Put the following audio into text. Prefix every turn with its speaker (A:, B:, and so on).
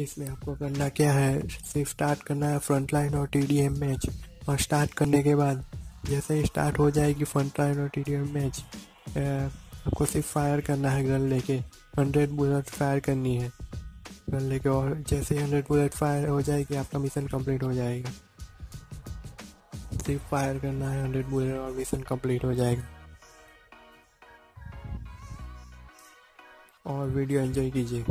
A: इसमें आपको करना क्या है? सिर्फ़ स्टार्ट करना है फ्रंट लाइन और टी डी एम मैच और स्टार्ट करने के बाद जैसे ही स्टार्ट हो जाएगी फ्रंट लाइन और टी डी एम मैच आपको सिर्फ़ फायर करना है गन लेके। हंड्रेड बुलेट फायर करनी है गन लेके और जैसे ही हंड्रेड बुलेट फायर हो जाएगी, आपका मिशन कंप्लीट हो जाएगा। सिर्फ़ फायर करना है हंड्रेड बुलेट और मिशन कंप्लीट हो जाएगा। और वीडियो एंजॉय कीजिए।